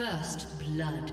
First blood.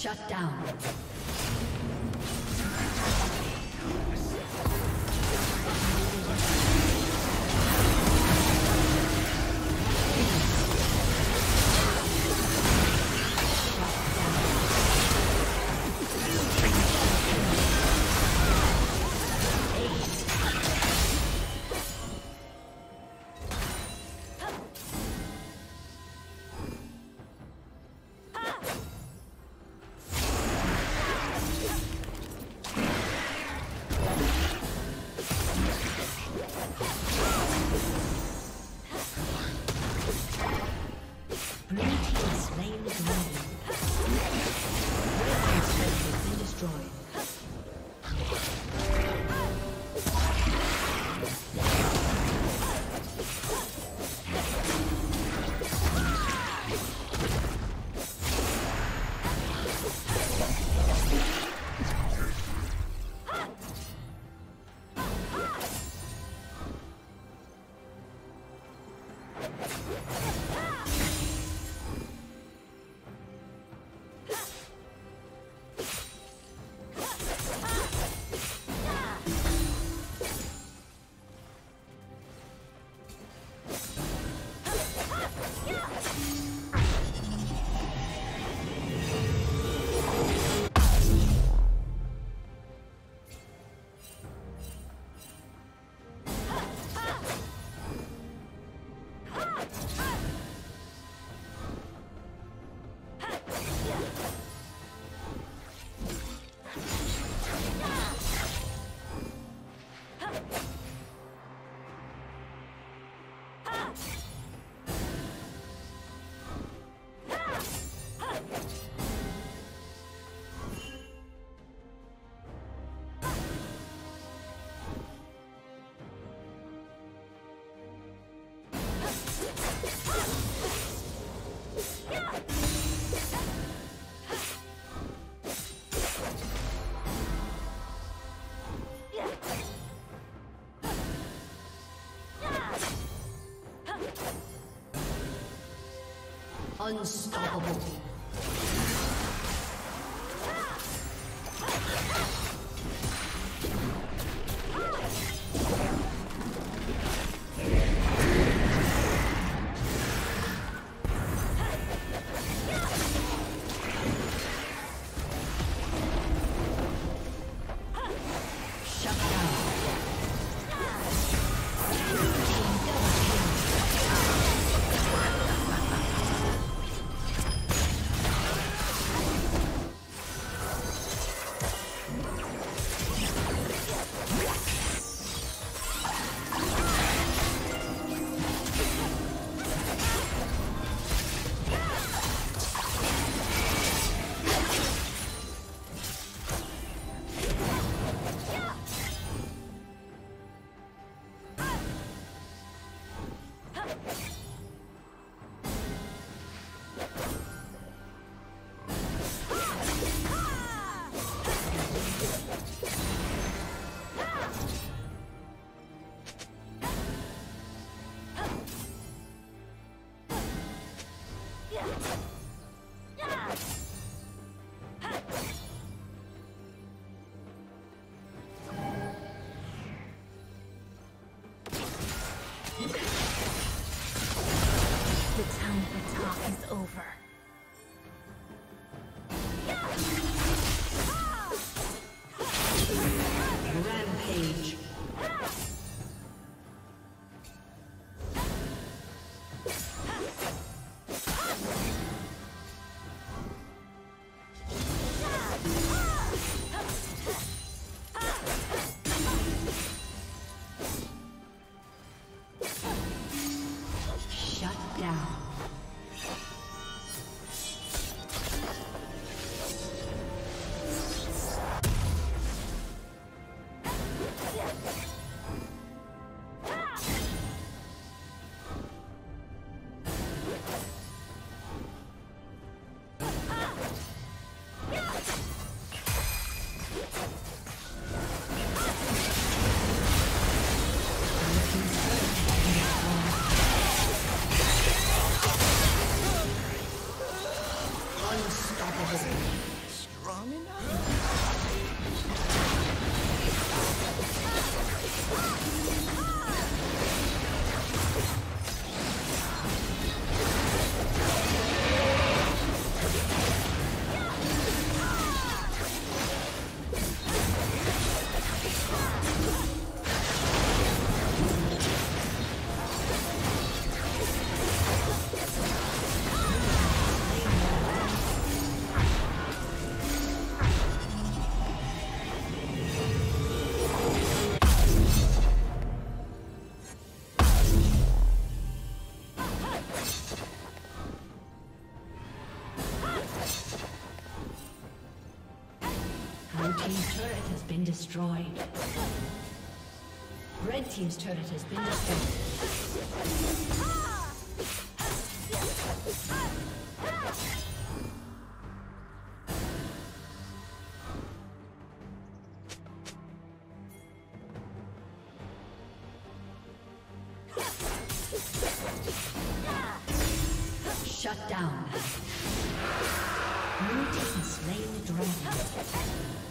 Shut down. Unstoppable. is over. Destroyed. Red Team's turret has been destroyed. Shut down. Blue team slain the dragon.